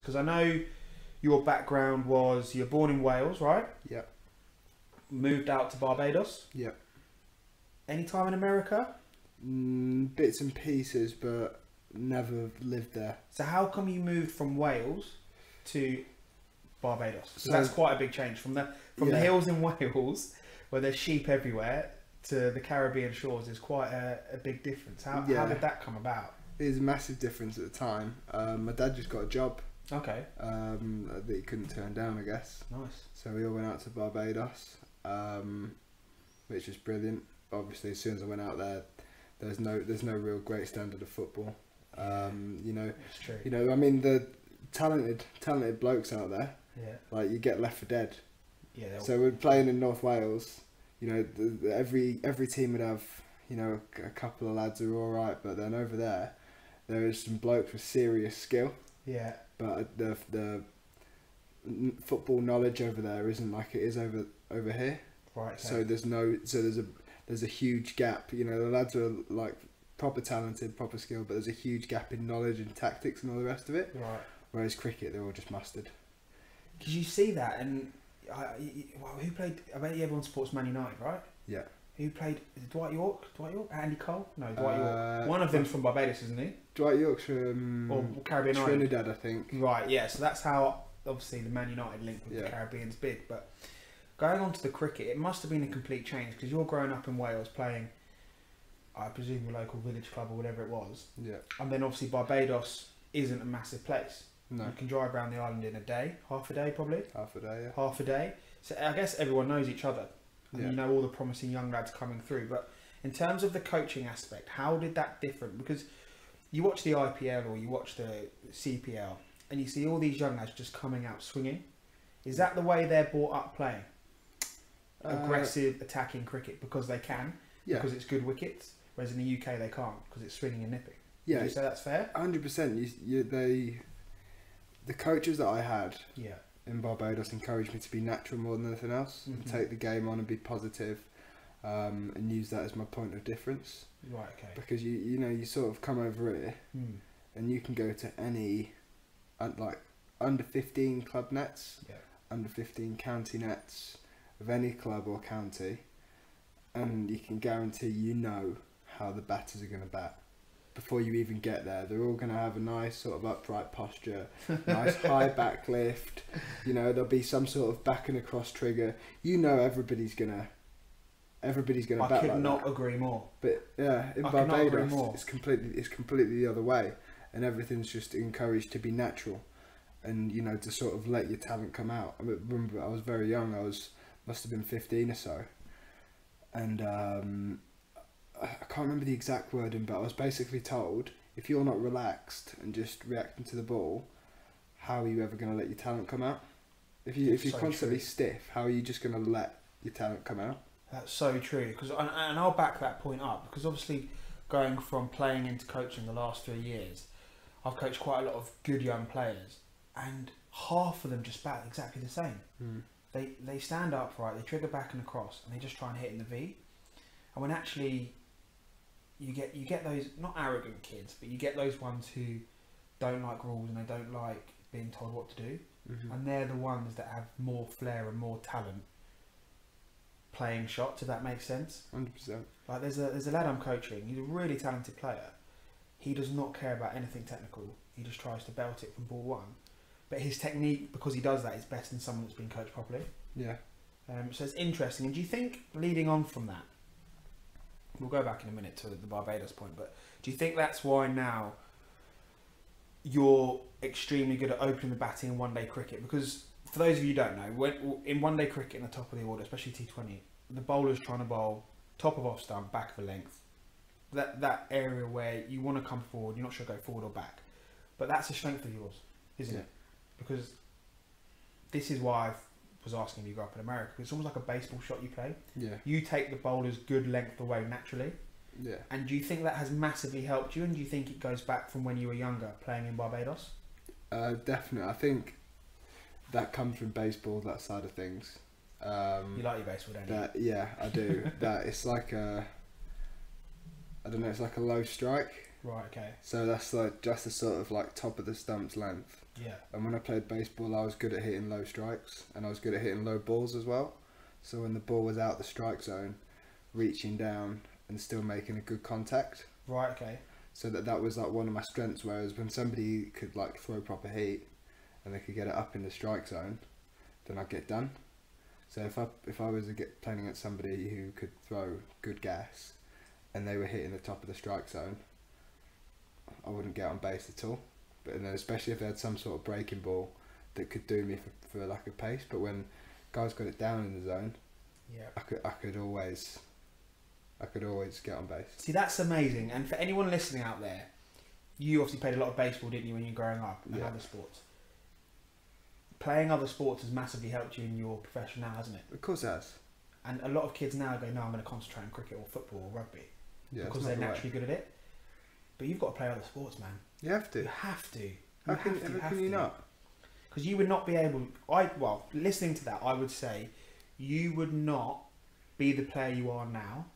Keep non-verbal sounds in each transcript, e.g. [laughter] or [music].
Because I know your background was you're born in Wales, right? Yeah. Moved out to Barbados. Yeah. Any time in America? Mm, bits and pieces, but never lived there. So how come you moved from Wales to Barbados? So- that's quite a big change from the from the hills in [laughs] Wales, where there's sheep everywhere, to the Caribbean shores is quite a, a big difference. How, how did that come about? It was a massive difference at the time. Um, my dad just got a job Okay, um, that he couldn't turn down, I guess. nice. So we all went out to Barbados, um, which was brilliant. Obviously, as soon as I went out there, there's no there's no real great standard of football. Um, you know, It's true. you know. I mean, the talented talented blokes out there, Yeah, like you get left for dead. yeah. So we're playing in North Wales. You know, the, the, every every team would have you know a, a couple of lads who are all right, but then over there, there is some blokes with serious skill, yeah, but the the football knowledge over there isn't like it is over over here. right. Okay. So there's no so there's a there's a huge gap. You know, the lads are like proper talented, proper skill, but there's a huge gap in knowledge and tactics and all the rest of it. right. Whereas cricket, they're all just mustard. Because you see that, and I, I- well, who played? I bet everyone supports Man United, right? Yeah. Who played? Is it Dwight Yorke? Dwight Yorke? Andy Cole? No, Dwight Uh, Yorke. One of them's from Barbados, isn't he? Dwight Yorke's from Or Caribbean Island. Trinidad, I think. Right, yeah. So that's how obviously the Man United link with the Yeah. Caribbean's big. But going on to the cricket, it must have been a complete change because you're growing up in Wales playing, I presume, your local village club or whatever it was, Yeah. and then obviously Barbados isn't a massive place. No. You can drive around the island in a day, half a day probably, Half a day, yeah. half a day. So I guess everyone knows each other. And Yeah. you know all the promising young lads coming through. But in terms of the coaching aspect, how did that differ? Because you watch the IPL or you watch the CPL and you see all these young lads just coming out swinging. Is that the way they're brought up playing? Uh, Aggressive attacking cricket because they can, yeah. because it's good wickets, whereas in the UK they can't because it's swinging and nipping. Yeah. Would you say that's fair? Hundred percent. You, you, they, the coaches that I had Yeah. In Barbados encouraged me to be natural more than anything else, and Mhm. take the game on and be positive, um, and use that as my point of difference. Right. Okay. Because you, you know, you sort of come over here Hmm. and you can go to any, uh, like under fifteen club nets, Yeah. under fifteen county nets of any club or county, and you can guarantee you know how the batters are going to bat. Before you even get there, they're all going to have a nice sort of upright posture, nice [laughs] high back lift. You know, there'll be some sort of back and across trigger. You know, everybody's gonna, everybody's gonna I bat could like not that. agree more. But yeah, in I Barbados, more. it's completely, it's completely the other way, and everything's just encouraged to be natural, and you know, to sort of let your talent come out. I remember, I was very young. I was must have been fifteen or so, and um, I can't remember the exact wording, but I was basically told if you're not relaxed and just reacting to the ball, how are you ever going to let your talent come out? If you if you're So constantly true. stiff, how are you just going to let your talent come out? That's so true. Because and, and I'll back that point up because obviously going from playing into coaching the last three years, I've coached quite a lot of good young players, and half of them just bat exactly the same. Hmm. They they stand up right, they trigger back and across, and they just try and hit in the V. And when actually you get you get those not arrogant kids, but you get those ones who don't like rules and they don't like being told what to do Mhm. and they're the ones that have more flair and more talent playing shots. If that makes sense. Hundred percent. Like there's a there's a lad I'm coaching. He's a really talented player. He does not care about anything technical. He just tries to belt it from ball one. But his technique, because he does that, is better than someone that's been coached properly. Yeah. Um, so it's interesting. And do you think, leading on from that, we'll go back in a minute to the Barbados point, but do you think that's why now you're extremely good at opening the batting in one day cricket? Because for those of you who don't know, when, in one day cricket in the top of the order, especially T20, the bowler's trying to bowl top of off stump, back of a length. That, that area where you want to come forward, you're not sure go forward or back. But that's a strength of yours, isn't Yeah. it? Because this is why I was asking if you grew up in America. It's almost like a baseball shot you play. Yeah. You take the bowler's good length away naturally. Yeah. And do you think that has massively helped you? And do you think it goes back from when you were younger playing in Barbados? Uh, definitely. I think that comes from baseball, that side of things. Um, You like your baseball, don't you? yeah, I do. [laughs] that it's like a I don't know, it's like a low strike. Right. Okay. So that's like just the sort of like top of the stump's length. Yeah. And when I played baseball, I was good at hitting low strikes, and I was good at hitting low balls as well. So when the ball was out the strike zone, reaching down and still making a good contact. Right. Okay. So that that was like one of my strengths. Whereas when somebody could like throw proper heat, and they could get it up in the strike zone, then I'd get done. So if I if I was get playing at somebody who could throw good gas, and they were hitting the top of the strike zone, I wouldn't get on base at all. But especially if they had some sort of breaking ball that could do me for, for lack of pace. But when guys got it down in the zone, Yeah. I could I could always I could always get on base. See, that's amazing. And for anyone listening out there, you obviously played a lot of baseball, didn't you, when you were growing up, and Yeah. other sports. Playing other sports has massively helped you in your profession now, hasn't it? Of course, it has. And a lot of kids now go, no, I'm going to concentrate on cricket or football or rugby Yeah, because they're the way. naturally good at it. But you've got to play other sports, man. You have to. You have to. You How can, have to, how have can you to. not? Because you would not be able. I well, listening to that, I would say you would not be the player you are now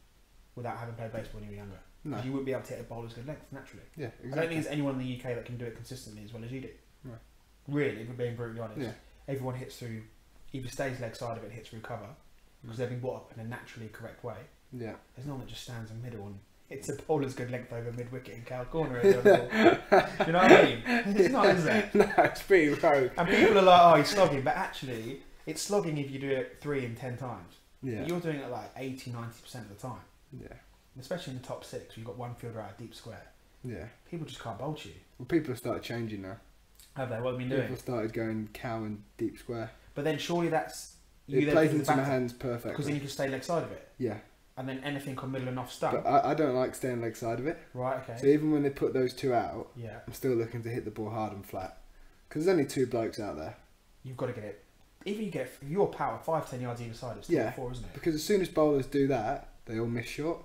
without having played baseball when you were younger. No. You wouldn't be able to hit a bowler's good length naturally. Yeah, exactly. I don't think there's anyone in the UK that can do it consistently as well as you do. Right. Really, if we're being brutally honest. Yeah. Everyone hits through, either stays leg side of it, hits through cover, because they've been brought up in a naturally correct way. Yeah. There's no one that just stands in the middle and hits a bowler's good length over mid wicket in cow corner. you know what I mean? It's not, is it? [laughs] no, it's pretty rogue. And people are like, oh, he's slogging, but actually, it's slogging if you do it three and ten times. Yeah. But you're doing it like 80, 90% of the time, Yeah. especially in the top six, you've got one fielder out of deep square. Yeah. People just can't bowl to you. Well, people have started changing now. Have they? What have they been doing? People started going cow and deep square. But then surely that's You it then plays into my hands because then you can stay leg side of it, Yeah. And then anything on middle and off stump. But I, I don't like staying leg side of it. right? Okay. So even when they put those two out, yeah, I'm still looking to hit the ball hard and flat. Because there's only two blokes out there. you've got to get it. Even you get your power five ten yards either side, it's Yeah. four, isn't it? Because as soon as bowlers do that, they all miss short.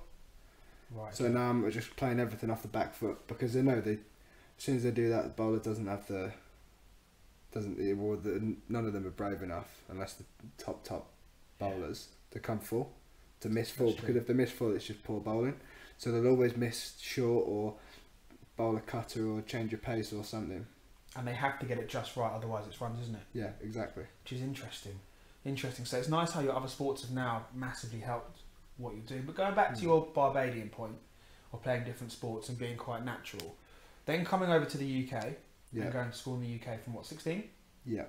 Right. So now I'm just playing everything off the back foot because they know they, as soon as they do that, the bowler doesn't have the, doesn't the, none of them are brave enough unless the top top bowlers to come full, to miss full because if they miss full, it's just poor bowling. So they'll always miss short or bowl a cutter or change of pace or something. and they have to get it just right, otherwise it's runs, isn't it? Yeah, exactly. Which is interesting. Interesting. So it's nice how your other sports have now massively helped what you do. But going back to Mm. your Barbadian point of playing different sports and being quite natural, then coming over to the UK Yeah, and going to school in the UK from what 16. yeah.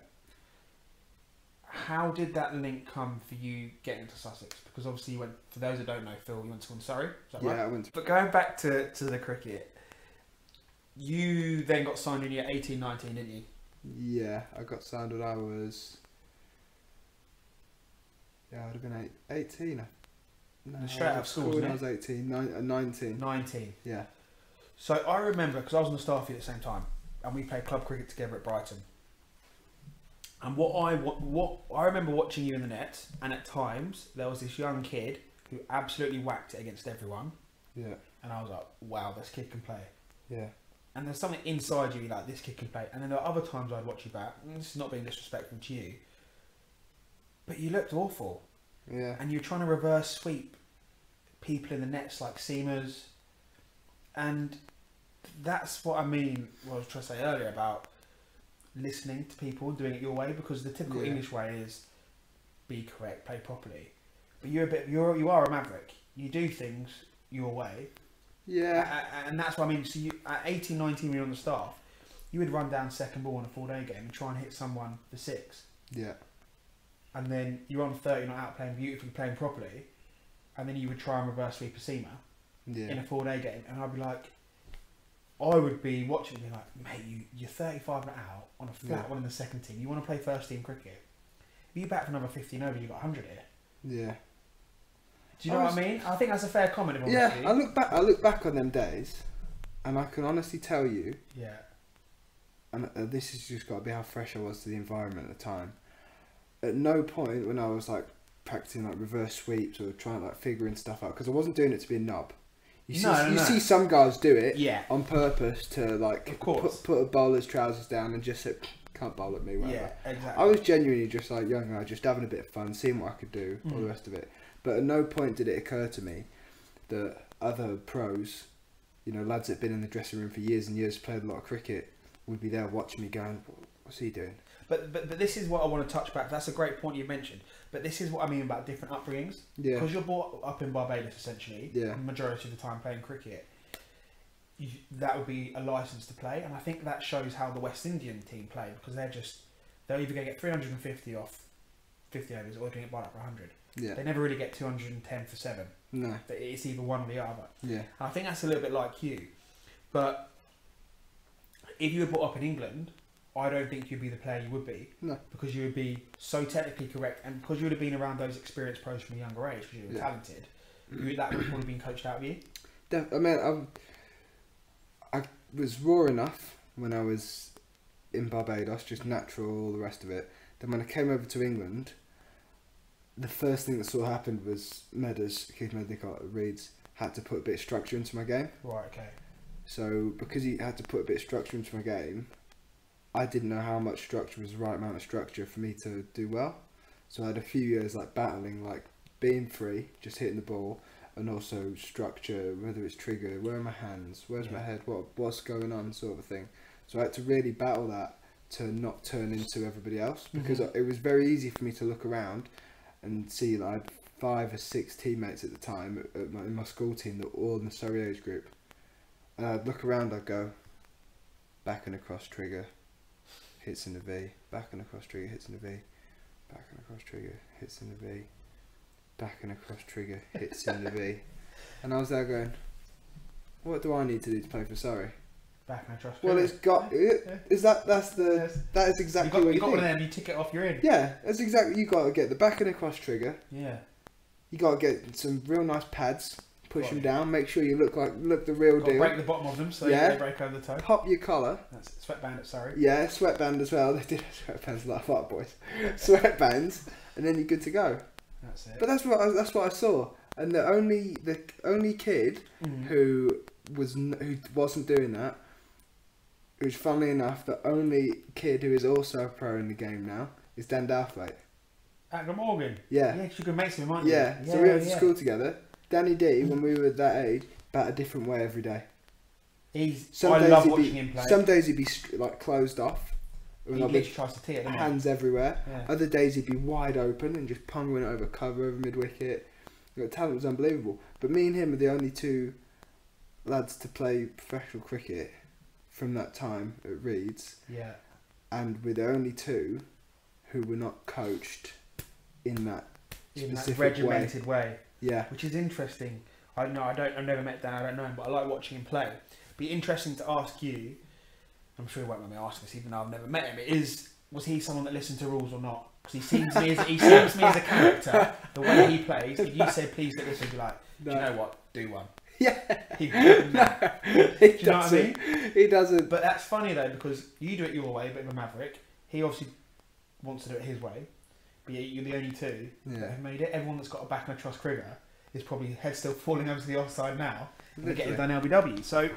How did that link come for you getting to Sussex? Because obviously you went. For those who don't know, Phil, you went to Surrey. Yeah, right? I went to But going back to, to the cricket, you then got signed when you were 18, 19, didn't you? Yeah, I got signed when I was. Yeah, I'd have been eight, 18. No, Straight I out of school, when I was 18, nine, uh, 19. 19. Yeah, So I remember because I was on the staff here at the same time, and we played club cricket together at Brighton. And what I what, what I remember watching you in the nets, and at times there was this young kid who absolutely whacked it against everyone, yeah, and I was like, "Wow, this kid can play." yeah, And there's something inside you like this kid can play. And then there are other times I'd watch you back. And this is not being disrespectful to you, but you looked awful, yeah. and you're trying to reverse sweep people in the nets like seamers, and that's what I mean. What I was trying to say earlier about listening to people and doing it your way because the typical Yeah. English way is be correct, play properly. But you're a bit, you're you are a maverick. You do things your way, Yeah, A- a- and that's what I mean. So you, at 18, 19, when you're on the staff, you would run down second ball in a four day game and try and hit someone for six yeah, and then you're on 30 not out playing beautifully, playing properly, and then you would try and reverse sweep a seamer in a four day game, and I'd be like, I would be watching and be like, mate, you, you're 35 not out on a flat one in the second team, you want to play first team cricket. If you bat for another 15 over, you've got 100 here. yeah. Do you know I what I mean? I think that's a fair comment. If I'm Yeah, honest with I you. look back. I look back on them days, and I can honestly tell you, yeah. and uh, this has just got to be how fresh I was to the environment at the time. At no point when I was like practicing like reverse sweeps or trying like figuring stuff out because I wasn't doing it to be a knob. You No, see, no, you no. see some guys do it Yeah. on purpose to like Of course. put, put a bowler's trousers down and just say, can't bowl at me. Whatever. Yeah, exactly. I was genuinely just like young guy, just having a bit of fun, seeing what I could do, all Mm. the rest of it. But at no point did it occur to me that other pros, you know, lads that have been in the dressing room for years and years, played a lot of cricket, would be there watching me going, what's he doing? But, but but this is what I want to touch back. That's a great point you mentioned. But this is what I mean about different upbringings. Yeah. Because you're brought up in Barbados, essentially, Yeah. majority of the time playing cricket, you, that would be a license to play. And I think that shows how the West Indian team play because they're just, they're either going to get 350 off 50 overs or they're going to get up for 100. Yeah. They never really get 210 for seven. No. It's either one or the other. Yeah. And I think that's a little bit like you. But if you were brought up in England, I don't think you'd be the player you would be. No. Because you would be so technically correct and because you would have been around those experienced pros from a younger age because you were Yeah. talented, you, that would have been coached out of you. I mean, I'm, I was raw enough when I was in Barbados, just natural, all the rest of it. Then when I came over to England, the first thing that sort of happened was Meadows, Keith Medlycott at Reeds, had to put a bit of structure into my game. Right, okay. So because he had to put a bit of structure into my game, I didn't know how much structure was the right amount of structure for me to do well. So I had a few years like battling, like being free, just hitting the ball, and also structure, whether it's trigger, where are my hands, where's my head, what what's going on, sort of thing. So I had to really battle that to not turn into everybody else because Mhm. it was very easy for me to look around and see that I had five or six teammates at the time at, at my, in my school team that were all in the Surrey age group. And I'd look around, I'd go back and across trigger, hits in the V, back and across trigger, hits in the V, back and across trigger, hits in the V, back and across trigger, hits in the V. [laughs] And I was there going, what do I need to do to play for Surrey? Back and across Well, it's got. Yeah. Is that that's the Yes. that is You exactly got, what you you got do. one of them, you tick it off, you're in. Yeah, that's exactly. You got to get the back and across trigger. Yeah. You got to get some real nice pads. Push Right. them down. Make sure you look like look the real deal. break the bottom of them so Yeah. they break over the toe. Pop your collar. That's sweatband at Surrey. Yeah, sweatband as well. [laughs] They did sweatbands like what boys. Sweatbands, and then you're good to go. That's it. But that's what I, that's what I saw. And the only the only kid Mhm. who was who wasn't doing that, who's funnily enough the only kid who is also a pro in the game now is Dan Douthwaite. At Glamorgan. Yeah. Yeah, you can make some, aren't you? Yeah, so we went to yeah. school together. Danny D, when we were that age, bat a different way every day. He's. Some I days love he'd watching be, him play. Some days he'd be like closed off, he literally tries to tee it, hands everywhere. Yeah. Other days he'd be wide open and just punging it over cover, over mid wicket. The talent was unbelievable. But me and him are the only two lads to play professional cricket from that time at Reeds, Yeah. and we're the only two who were not coached in that In that specific way. regimented way. Yeah, which is interesting. I know I don't. I've never met Dan. I don't know him, but I like watching him play. Be interesting to ask you. I'm sure he won't let me ask this, even though I've never met him. It is was he someone that listened to rules or not? Because he seems to me as he [laughs] seems to me as a character. The way he plays. If you said please do this, he'd be like, do you know what? Do one. [laughs] Yeah. He, [laughs] no. he Do you know what I mean? He doesn't. But that's funny though because you do it your way, a bit of a maverick. He obviously wants to do it his way. But you- you're the only two that Yeah. have made it. Everyone that's got a back and across trigger is probably head still falling over to the offside now. And they're getting done LBW. So,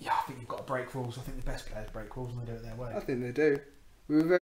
yeah, I think you've got to break rules. I think the best players break rules and they do it their way. I think they do. We were very